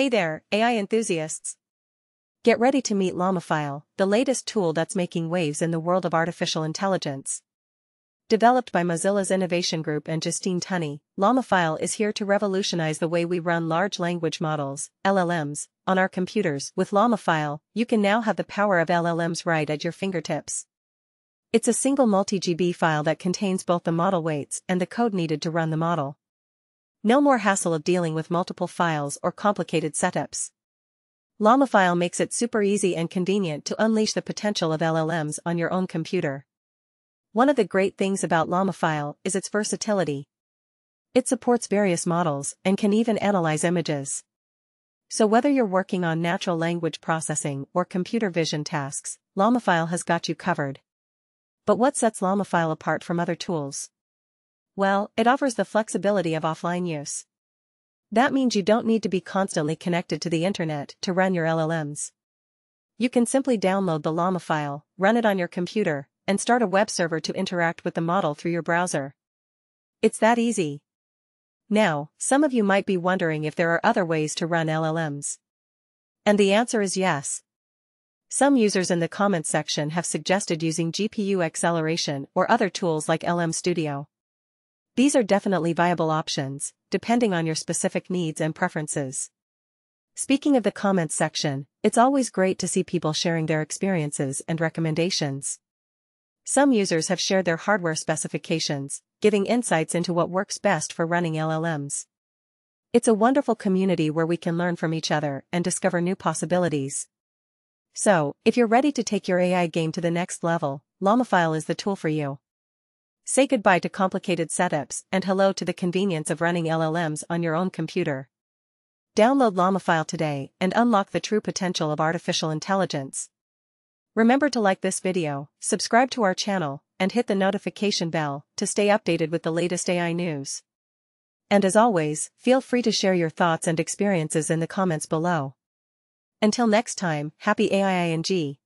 Hey there, AI enthusiasts. Get ready to meet Llamafile, the latest tool that's making waves in the world of artificial intelligence. Developed by Mozilla's Innovation Group and Justine Tunney, Llamafile is here to revolutionize the way we run large language models, LLMs, on our computers. With Llamafile, you can now have the power of LLMs right at your fingertips. It's a single multi-GB file that contains both the model weights and the code needed to run the model. No more hassle of dealing with multiple files or complicated setups. Llamafile makes it super easy and convenient to unleash the potential of LLMs on your own computer. One of the great things about Llamafile is its versatility. It supports various models and can even analyze images. So whether you're working on natural language processing or computer vision tasks, Llamafile has got you covered. But what sets Llamafile apart from other tools? Well, it offers the flexibility of offline use. That means you don't need to be constantly connected to the internet to run your LLMs. You can simply download the Llamafile, run it on your computer, and start a web server to interact with the model through your browser. It's that easy. Now, some of you might be wondering if there are other ways to run LLMs. And the answer is yes. Some users in the comments section have suggested using GPU acceleration or other tools like LM Studio. These are definitely viable options, depending on your specific needs and preferences. Speaking of the comments section, it's always great to see people sharing their experiences and recommendations. Some users have shared their hardware specifications, giving insights into what works best for running LLMs. It's a wonderful community where we can learn from each other and discover new possibilities. So, if you're ready to take your AI game to the next level, Llamafile is the tool for you. Say goodbye to complicated setups and hello to the convenience of running LLMs on your own computer. Download Llamafile today and unlock the true potential of artificial intelligence. Remember to like this video, subscribe to our channel, and hit the notification bell to stay updated with the latest AI news. And as always, feel free to share your thoughts and experiences in the comments below. Until next time, happy AIING.